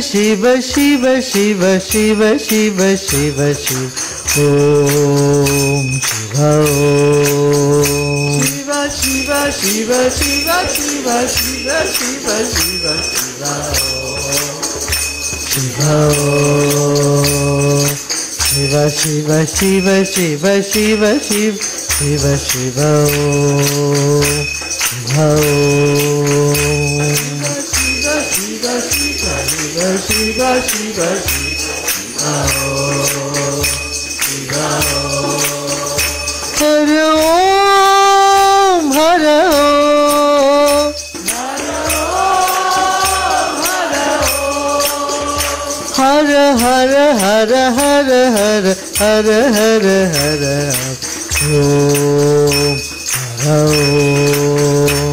शिव शिव शिव शिव शिव शिव शिव ॐ Shiv Shiv Shiv Shiv Shiv Shiv Shiv Shiv Shiv Shiv Shiv Shiv Shiv Shiv Shiv Shiv Shiv Shiv Shiv Shiva, Shiva, Shiva, oh, Shiva, oh. Hare Om, Hare Om. Hare Hare Hare Hare Hare Hare Hare Hare Om Hare Om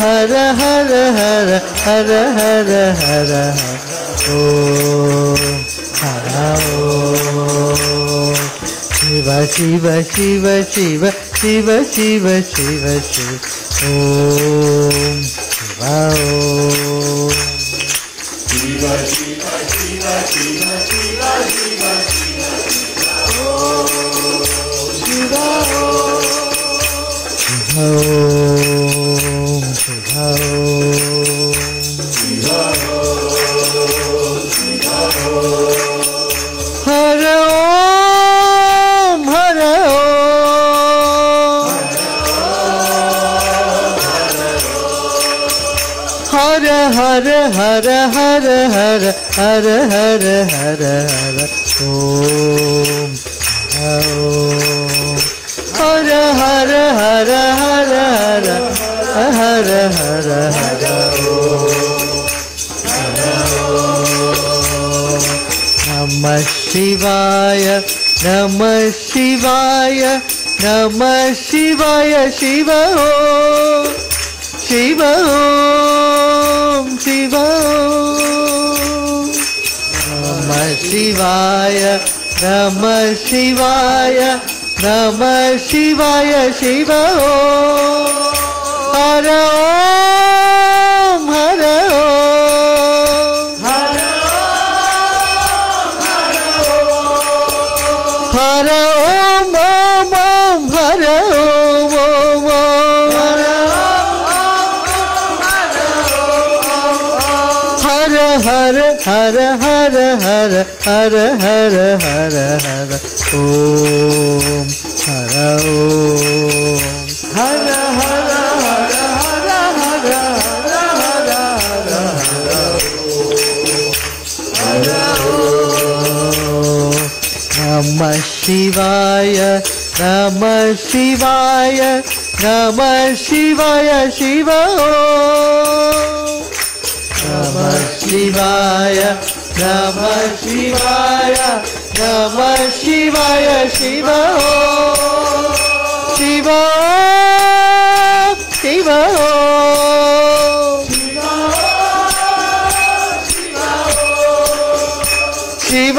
हर हर हर हर हर हर ओ हरा ओ शिव शिव शिव शिव शिव शिव शिव शिव ओम शिव ओम शिव शिव शिव शिव शिव शिव शिव ओम शिव ओम शिव ओम Hare Hare Hare Hare हर हर हर नमः शिवाय नमः शिवाय नमः शिवाय शिव शिव शिव नमः शिवाय नमः शिवाय नमः शिवाय शिवौ Hare Om Hare Hare Om Om Om Hare Om Om Hare Hare Hare Hare Hare Hare शिवाय रम शिवाय नम शिवाय शिव। रम शिवाय रम शिवाय नम शिवाय शिव। शिव शिव। शिव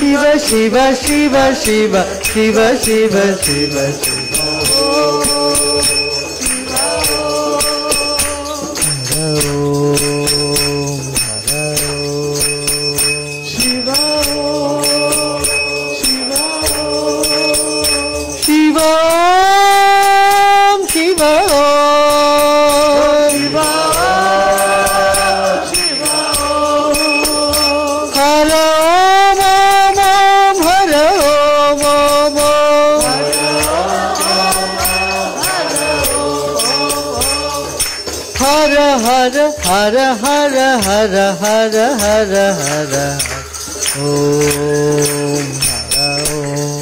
शिव शिव शिव शिव शिव शिव शिव शिव हर हर हर हर हर हर हर ओम हर ओम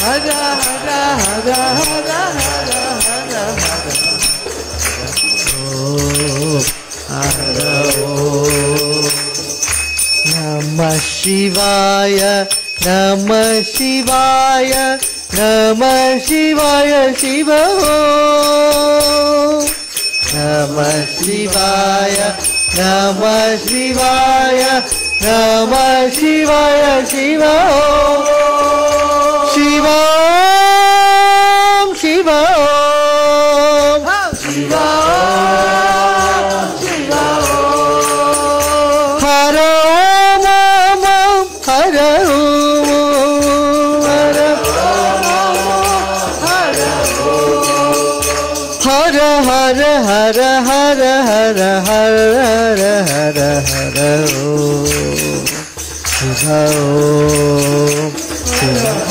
Hara Hara Hara Hara Hara Hara Hara Namah Shivaya Namah Shivaya Namah Shivaya Shiva Om. Namah नमः शिवाय नमः शिवाय नमः शिवाय Shiva Shiva Har Har Har Har Har Har Har Har Om Shiva Om Shiva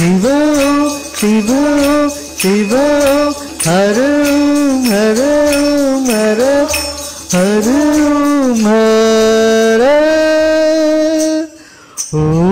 Shiv Shiv Shiv हर हर हर हर हर ओ